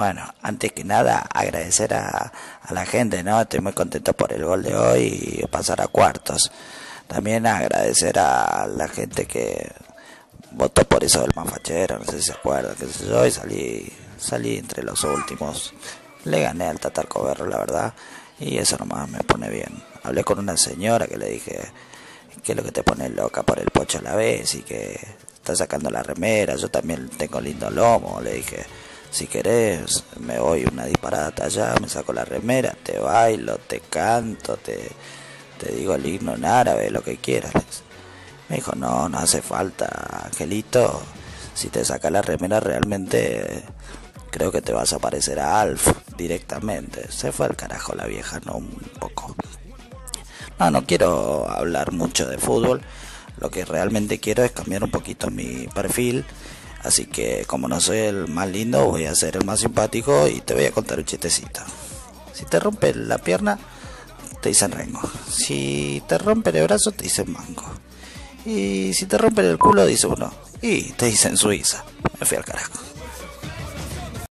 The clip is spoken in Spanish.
Bueno, antes que nada, agradecer a, la gente, ¿no? Estoy muy contento por el gol de hoy y pasar a cuartos. También agradecer a la gente que votó por eso del manfachero, no sé si se acuerdan, que sé yo, y salí, salí entre los últimos. Le gané al Tatarcoberro, la verdad, y eso nomás me pone bien. Hablé con una señora que le dije que es lo que te pone loca por el pocho a la vez y que está sacando la remera, yo también tengo lindo lomo, le dije si querés, me voy una disparada allá, me saco la remera, te bailo, te canto, te, te digo el himno en árabe, lo que quieras. Me dijo, no, no hace falta, Angelito. Si te saca la remera realmente creo que te vas a parecer a Alf directamente. Se fue al carajo la vieja, no un poco. No, no quiero hablar mucho de fútbol. Lo que realmente quiero es cambiar un poquito mi perfil Así que como no soy el más lindo, voy a ser el más simpático y te voy a contar un chistecito. Si te rompe la pierna, te dicen rengo. Si te rompe el brazo, te dicen mango. Y si te rompe el culo, dice uno. Y te dicen Suiza. Me fui al carajo.